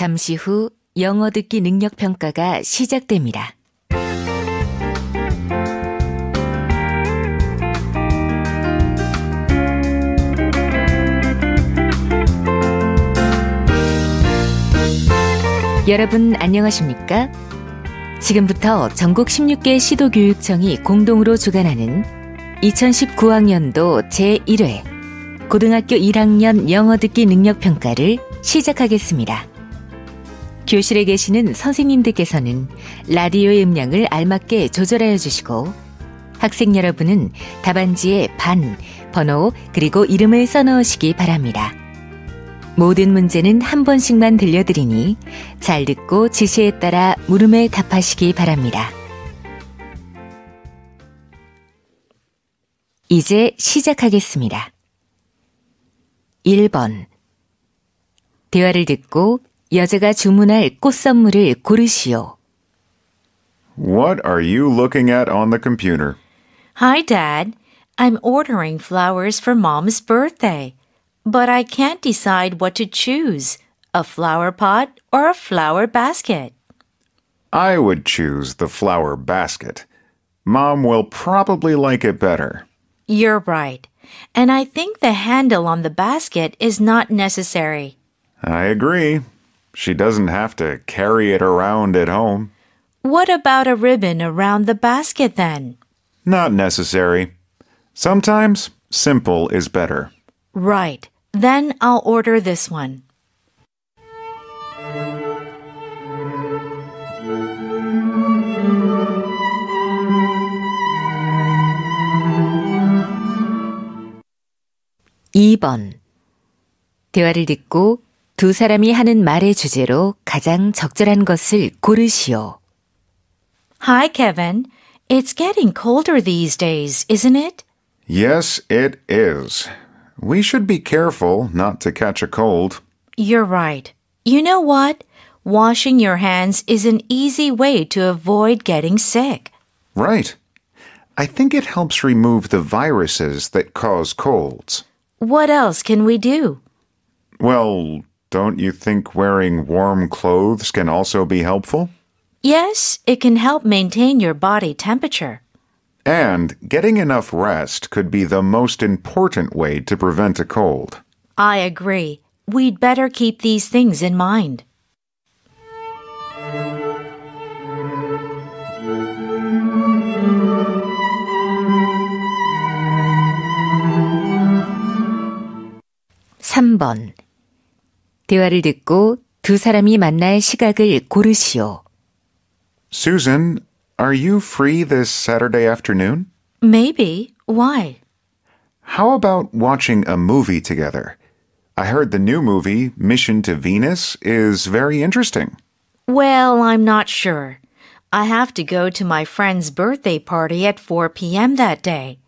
잠시 후 영어 듣기 능력 평가가 시작됩니다. 여러분 안녕하십니까? 지금부터 전국 16개 시도교육청이 공동으로 주관하는 2019학년도 제1회 고등학교 1학년 영어 듣기 능력 평가를 시작하겠습니다. 교실에 계시는 선생님들께서는 라디오의 음량을 알맞게 조절하여 주시고 학생 여러분은 답안지에 반, 번호, 그리고 이름을 써넣으시기 바랍니다. 모든 문제는 한 번씩만 들려드리니 잘 듣고 지시에 따라 물음에 답하시기 바랍니다. 이제 시작하겠습니다. 1번. 대화를 듣고 여자가 주문할 꽃 선물을 고르시오. What are you looking at on the computer? Hi, Dad. I'm ordering flowers for Mom's birthday, but I can't decide what to choose a flower pot or a flower basket. I would choose the flower basket. Mom will probably like it better. You're right. And I think the handle on the basket is not necessary. I agree. She doesn't have to carry it around at home. What about a ribbon around the basket then? Not necessary. Sometimes simple is better. Right. Then I'll order this one. 이 번 대화를 듣고 두 사람이 하는 말의 주제로 가장 적절한 것을 고르시오. Hi, Kevin. It's getting colder these days, isn't it? Yes, it is. We should be careful not to catch a cold. You're right. You know what? Washing your hands is an easy way to avoid getting sick. Right. I think it helps remove the viruses that cause colds. What else can we do? Well, don't you think wearing warm clothes can also be helpful? Yes, it can help maintain your body temperature. And getting enough rest could be the most important way to prevent a cold. I agree. We'd better keep these things in mind. 삼번 대화를 듣고 두 사람이 만날 시각을 고르시오. Susan, are you free this Saturday afternoon? Maybe. Why? How about watching a movie together? I heard the new movie, Mission to Venus, is very interesting. Well, I'm not sure. I have to go to my friend's birthday party at 4 p.m. that day.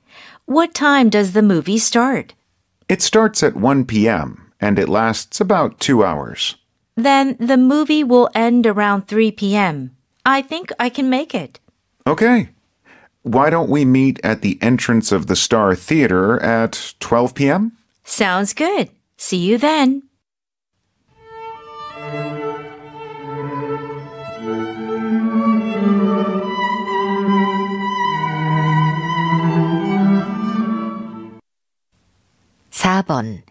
What time does the movie start? It starts at 1 p.m. and it lasts about two hours. Then the movie will end around 3 p.m. I think I can make it. Okay. Why don't we meet at the entrance of the Star Theater at 12 p.m.? Sounds good. See you then. 사번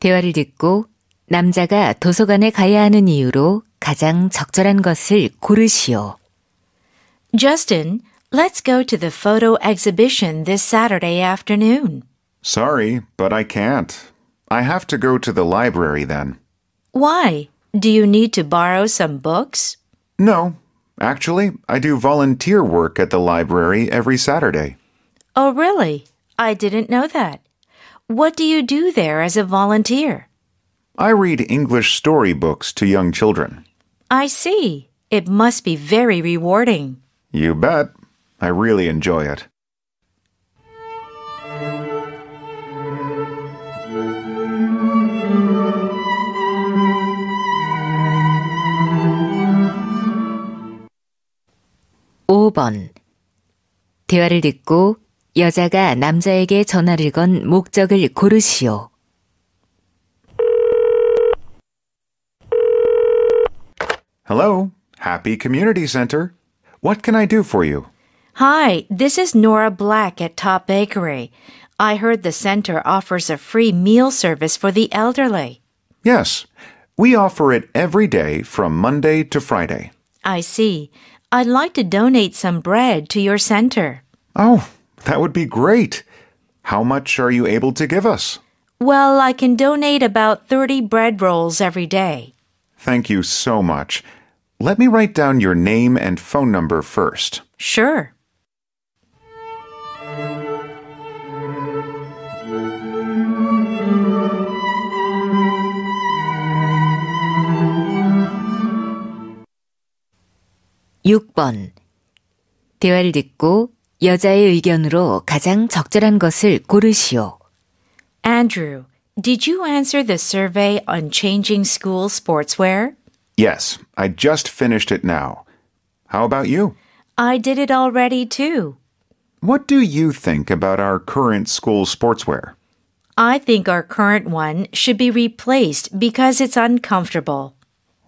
대화를 듣고 남자가 도서관에 가야 하는 이유로 가장 적절한 것을 고르시오. Justin, let's go to the photo exhibition this Saturday afternoon. Sorry, but I can't. I have to go to the library then. Why? Do you need to borrow some books? No, actually, I do volunteer work at the library every Saturday. Oh, really? I didn't know that. What do you do there as a volunteer? I read English storybooks to young children. I see. It must be very rewarding. You bet. I really enjoy it. 오 번 대화를 듣고 여자가 남자에게 전화를 건 목적을 고르시오. Hello, Happy Community Center. What can I do for you? Hi, this is Nora Black at Top Bakery. I heard the center offers a free meal service for the elderly. Yes, we offer it every day from Monday to Friday. I see. I'd like to donate some bread to your center. Oh, that would be great. How much are you able to give us? Well, I can donate about 30 bread rolls every day. Thank you so much. Let me write down your name and phone number first. Sure. 육 번 대화를 듣고 여자의 의견으로 가장 적절한 것을 고르시오. Andrew, did you answer the survey on changing school sportswear? Yes, I just finished it now. How about you? I did it already too. What do you think about our current school sportswear? I think our current one should be replaced because it's uncomfortable.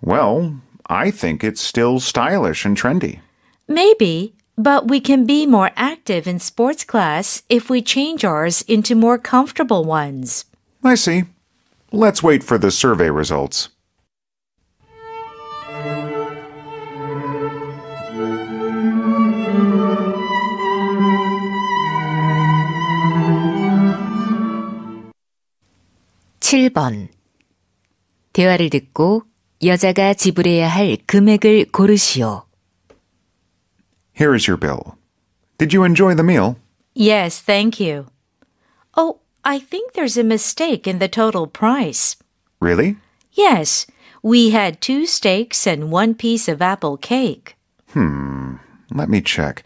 Well, I think it's still stylish and trendy. Maybe, but we can be more active in sports class if we change ours into more comfortable ones. I see. Let's wait for the survey results. 칠 번 대화를 듣고 여자가 지불해야 할 금액을 고르시오. Here is your bill. Did you enjoy the meal? Yes, thank you. Oh, I think there's a mistake in the total price. Really? Yes, we had two steaks and one piece of apple cake. Hmm. Let me check.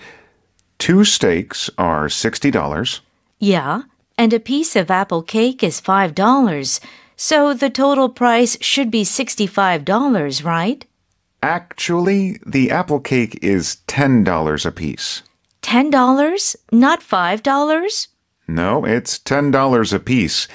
Two steaks are $60. Yeah, and a piece of apple cake is $5. So the total price should be $65, right? Actually, the apple cake is $10 a piece. $10? Not $5? No, it's $10 a piece.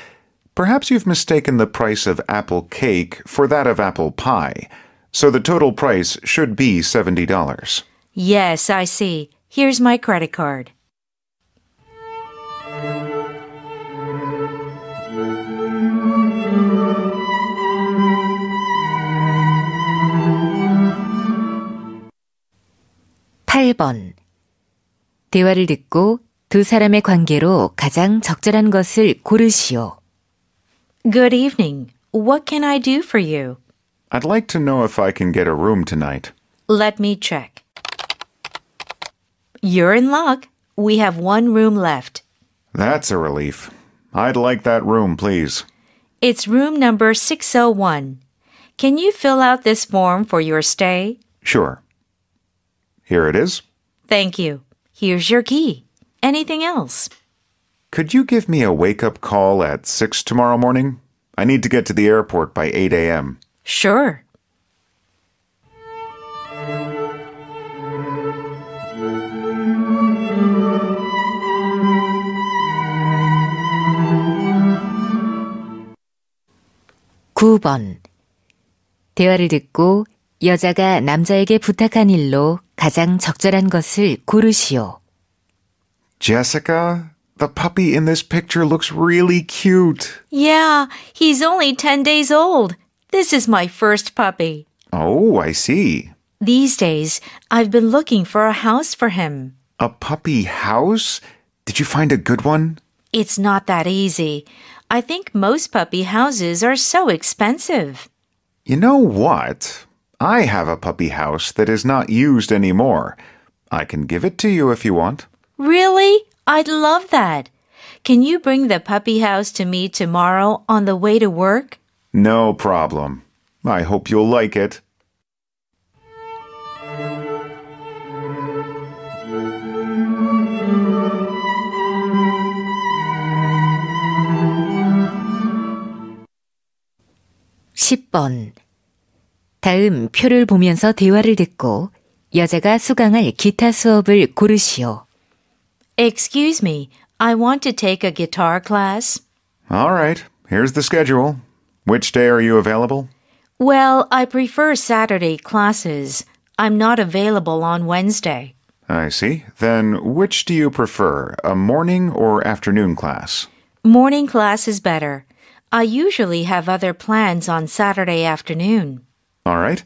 Perhaps you've mistaken the price of apple cake for that of apple pie. So the total price should be $70. Yes, I see. Here's my credit card. 팔 번 대화를 듣고 두 사람의 관계로 가장 적절한 것을 고르시오. Good evening. What can I do for you? I'd like to know if I can get a room tonight. Let me check. You're in luck. We have one room left. That's a relief. I'd like that room, please. It's room number 601. Can you fill out this form for your stay? Sure. Here it is. Thank you. Here's your key. Anything else? Could you give me a wake up call at 6 tomorrow morning? I need to get to the airport by 8 a.m. Sure. 구 번 대화를 듣고 여자가 남자에게 부탁한 일로 가장 적절한 것을 고르시오. Jessica, the puppy in this picture looks really cute. Yeah, he's only 10 days old. This is my first puppy. Oh, I see. These days, I've been looking for a house for him. A puppy house? Did you find a good one? It's not that easy. I think most puppy houses are so expensive. You know what? I have a puppy house that is not used anymore. I can give it to you if you want. Really? I'd love that. Can you bring the puppy house to me tomorrow on the way to work? No problem. I hope you'll like it. 십번 다음 표를 보면서 대화를 듣고 여자가 수강할 기타 수업을 고르시오. Excuse me, I want to take a guitar class. All right, here's the schedule. Which day are you available? Well, I prefer Saturday classes. I'm not available on Wednesday. I see. Then which do you prefer, a morning or afternoon class? Morning class is better. I usually have other plans on Saturday afternoon. All right.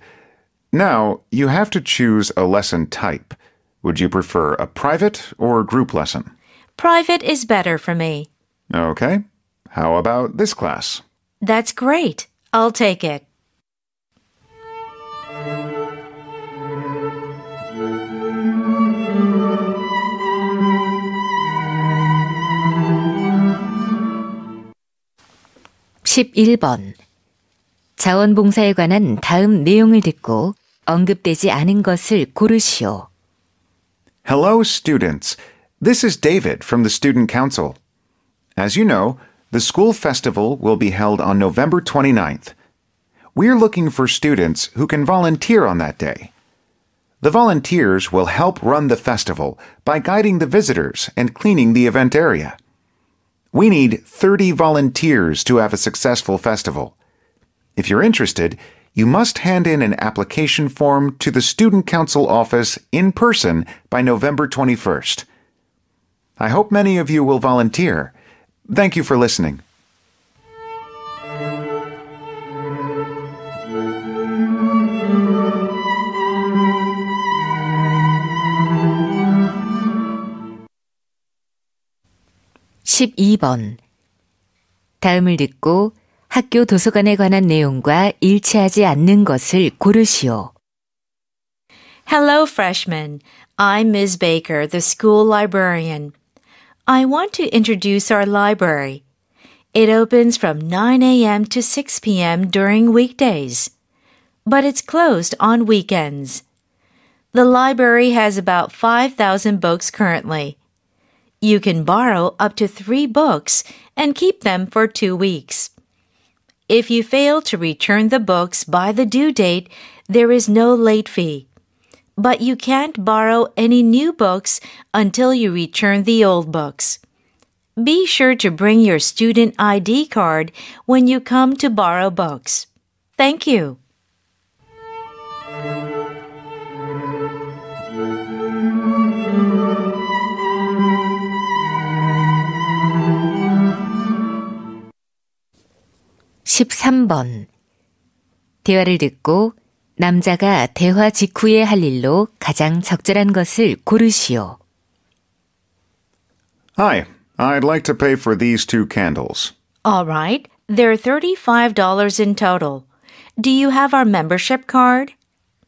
Now, you have to choose a lesson type. Would you prefer a private or group lesson? Private is better for me. Okay. How about this class? That's great. I'll take it. (11번) 자원봉사에 관한 다음 내용을 듣고 언급되지 않은 것을 고르시오. Hello, students. This is David from the Student Council. As you know, the school festival will be held on November 29th. We're looking for students who can volunteer on that day. The volunteers will help run the festival by guiding the visitors and cleaning the event area. We need 30 volunteers to have a successful festival. If you're interested, you must hand in an application form to the Student Council office in person by November 21st. I hope many of you will volunteer. Thank you for listening. (12번) 다음을 듣고 학교 도서관에 관한 내용과 일치하지 않는 것을 고르시오. Hello, freshmen. I'm Ms. Baker, the school librarian. I want to introduce our library. It opens from 9 a.m. to 6 p.m. during weekdays, but it's closed on weekends. The library has about 5,000 books currently. You can borrow up to three books and keep them for two weeks. If you fail to return the books by the due date, there is no late fee. But you can't borrow any new books until you return the old books. Be sure to bring your student ID card when you come to borrow books. Thank you. (13번) 대화를 듣고 남자가 대화 직후에 할 일로 가장 적절한 것을 고르시오. Hi, I'd like to pay for these two candles. All right, they're $35 in total. Do you have our membership card?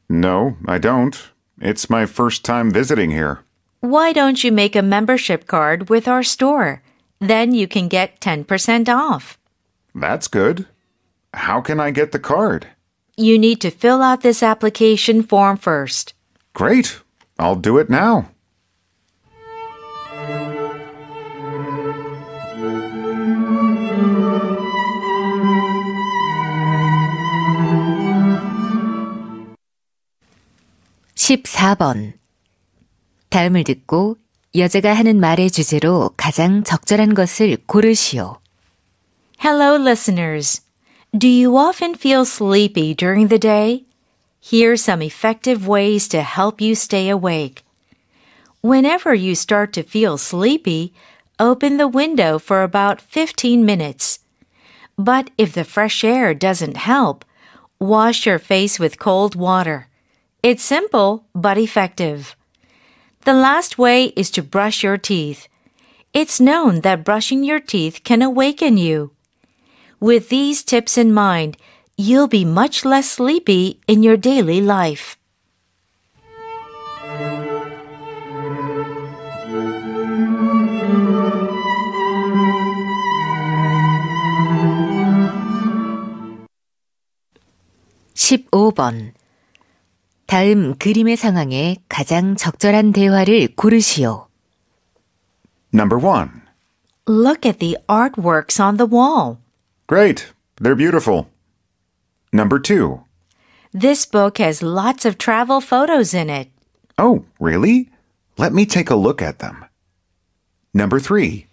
No, I don't. It's my first time visiting here. Why don't you make a membership card with our store? Then you can get 10% off. That's good. How can I get the card? You need to fill out this application form first. Great. I'll do it now. (14번) 다음을 듣고 여자가 하는 말의 주제로 가장 적절한 것을 고르시오. Hello, listeners. Do you often feel sleepy during the day? Here's some effective ways to help you stay awake. Whenever you start to feel sleepy, open the window for about 15 minutes. But if the fresh air doesn't help, wash your face with cold water. It's simple but effective. The last way is to brush your teeth. It's known that brushing your teeth can awaken you. With these tips in mind, you'll be much less sleepy in your daily life. (15번) 다음 그림의 상황에 가장 적절한 대화를 고르시오. Number one. Look at the artworks on the wall. Great. They're beautiful. Number two. This book has lots of travel photos in it. Oh, really? Let me take a look at them. Number three.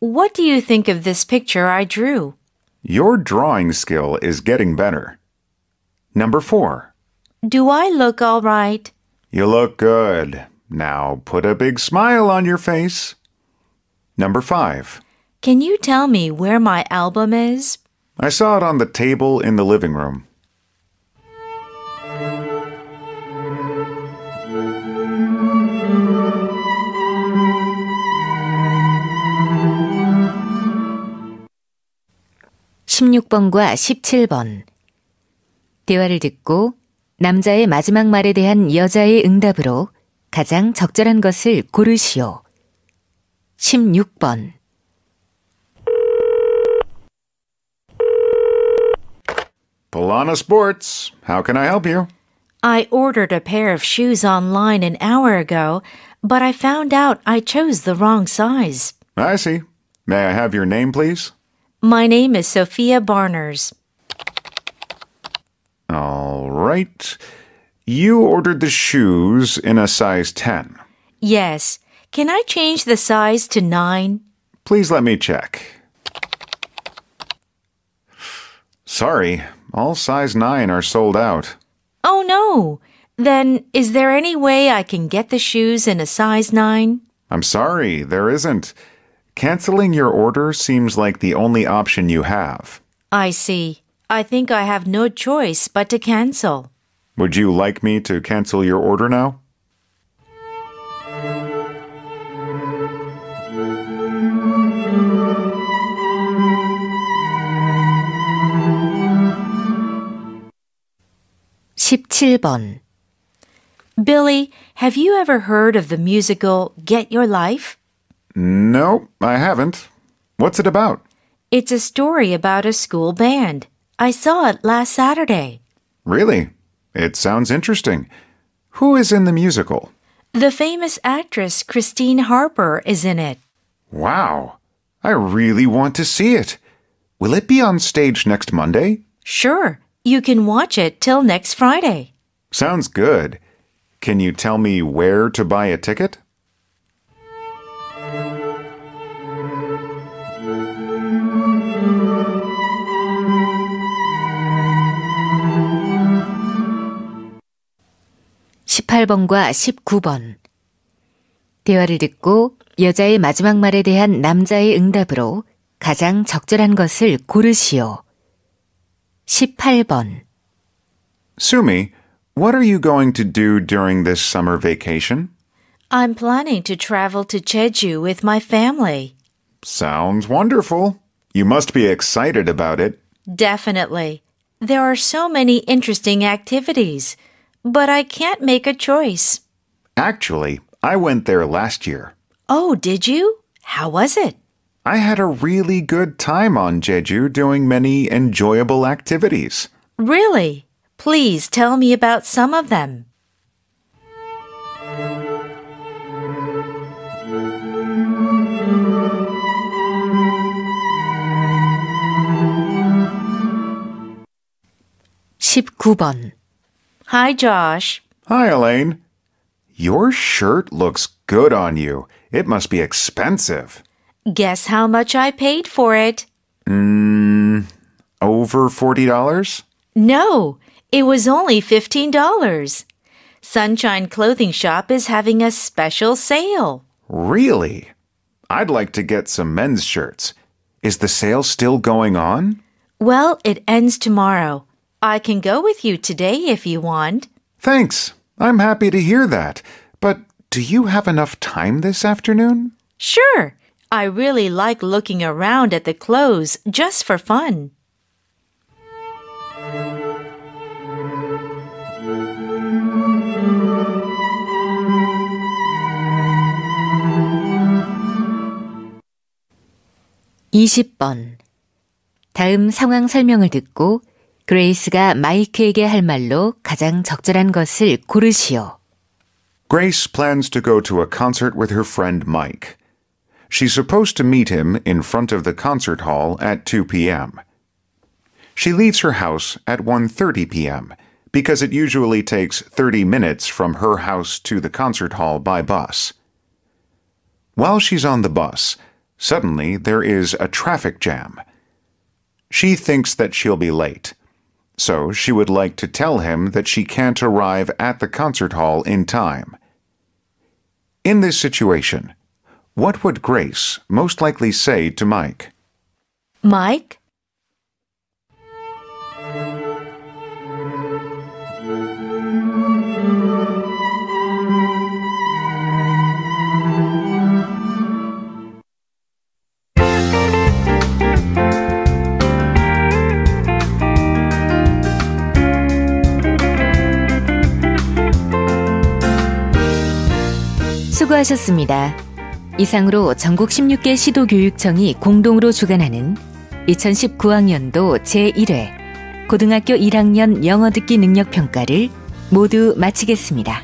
What do you think of this picture I drew? Your drawing skill is getting better. Number four. Do I look all right? You look good. Now put a big smile on your face. Number five. Can you tell me where my album is? I saw it on the table in the living room. (16번과 17번) 대화를 듣고 남자의 마지막 말에 대한 여자의 응답으로 가장 적절한 것을 고르시오. 16번 Polana Sports. How can I help you? I ordered a pair of shoes online an hour ago, but I found out I chose the wrong size. I see. May I have your name, please? My name is Sophia Barners. All right. You ordered the shoes in a size 10. Yes. Can I change the size to 9? Please let me check. Sorry, all size 9 are sold out. Oh no. Then is there any way I can get the shoes in a size 9? I'm sorry, there isn't. Canceling your order seems like the only option you have. I see. I think I have no choice but to cancel. Would you like me to cancel your order now? (17번) Billy, have you ever heard of the musical Get Your Life? No, I haven't. What's it about? It's a story about a school band. I saw it last Saturday. Really? It sounds interesting. Who is in the musical? The famous actress Christine Harper is in it. Wow. I really want to see it. Will it be on stage next Monday? Sure, you can watch it till next Friday. Sounds good. Can you tell me where to buy a ticket? (18번과 19번) 대화를 듣고 여자의 마지막 말에 대한 남자의 응답으로 가장 적절한 것을 고르시오. 18번 Sumi, what are you going to do during this summer vacation? I'm planning to travel to Jeju with my family. Sounds wonderful. You must be excited about it. Definitely. There are so many interesting activities, but I can't make a choice. Actually, I went there last year. Oh, did you? How was it? I had a really good time on Jeju doing many enjoyable activities. Really? Please tell me about some of them. (19번) Hi, Josh. Hi, Elaine. Your shirt looks good on you. It must be expensive. Guess how much I paid for it? Hmm over $40? No, it was only $15. Sunshine Clothing Shop is having a special sale. Really? I'd like to get some men's shirts. Is the sale still going on? Well, it ends tomorrow. I can go with you today if you want. Thanks. I'm happy to hear that. But do you have enough time this afternoon? Sure. I really like looking around at the clothes just for fun. (20번) 다음 상황 설명을 듣고 그레이스가 마이크에게 할 말로 가장 적절한 것을 고르시오. Grace plans to go to a concert with her friend Mike. She's supposed to meet him in front of the concert hall at 2 p.m. She leaves her house at 1:30 p.m. because it usually takes 30 minutes from her house to the concert hall by bus. While she's on the bus, suddenly there is a traffic jam. She thinks that she'll be late. So she would like to tell him that she can't arrive at the concert hall in time. In this situation, what would Grace most likely say to Mike? Mike? 수고하셨습니다. 이상으로 전국 16개 시도교육청이 공동으로 주관하는 2019학년도 제1회 고등학교 1학년 영어 듣기 능력 평가를 모두 마치겠습니다.